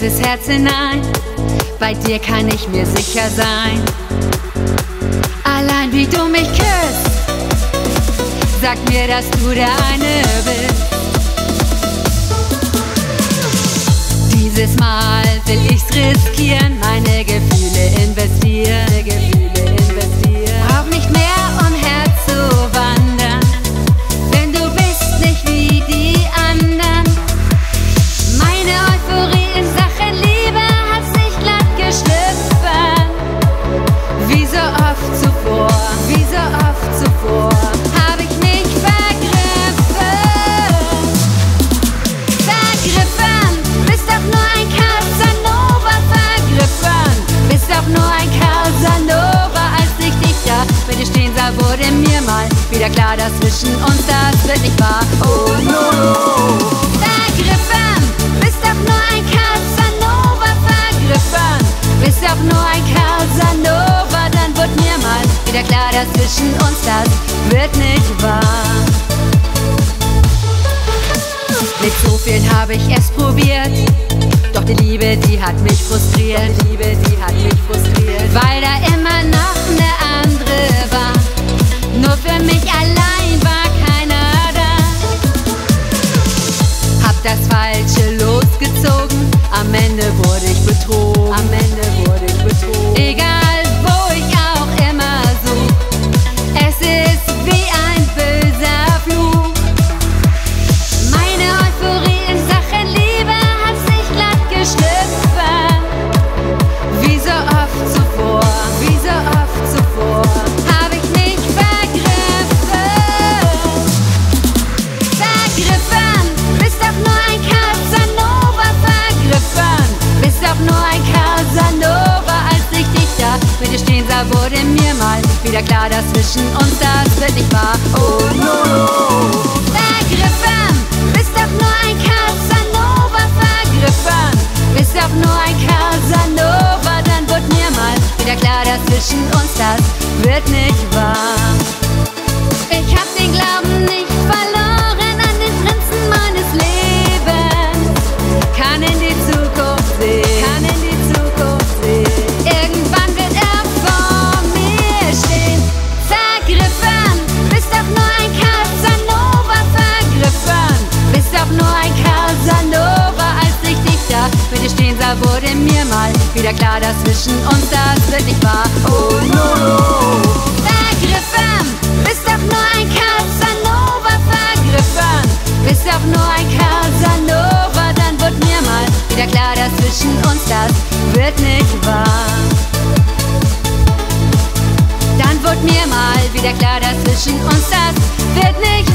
tiefstes Herz hinein. Bei dir kann ich mir sicher sein. Allein wie du mich küsst, sag mir, dass du der eine bist. Dieses Mal will ich's riskieren, meine Gefühle investieren. Gefühle investieren. Brauch nicht mehr, um wieder klar, dass zwischen uns das wird nicht wahr. Oh no. Vergriffen, bist doch nur ein Casanova. Vergriffen, bist doch nur ein Casanova. Dann wird mir mal wieder klar, dass zwischen uns das wird nicht wahr. Mit so viel habe ich es probiert. Doch die Liebe, die hat mich frustriert. Doch die Liebe, die hat mich frustriert. Weil da immer das Falsche losgezogen. Am Ende wurde ich betrogen. Am Ende wurde ich betrogen. Egal, wo ich auch immer such. Es ist wie ein böser Fluch. Meine Euphorie in Sachen Liebe hat sich glatt geschliffen. Wie so oft zuvor, wie so oft zuvor, hab ich mich vergriffen. Vergriffen, wieder klar, dass zwischen uns das wird nicht wahr. Oh no. Vergriffen, bist doch nur ein Casanova. Vergriffen, bist doch nur ein Casanova. Dann wird mir mal wieder klar, dass zwischen uns das wird nicht wahr. Leser wurde mir mal wieder klar, dass zwischen uns das wirklich war. Oh no. Vergriffen, bist doch nur ein Casanova. Vergriffen, bist doch nur ein Casanova. Dann wird mir mal wieder klar, dass zwischen uns das wird nicht wahr. Dann wird mir mal wieder klar, dass zwischen uns das wird nicht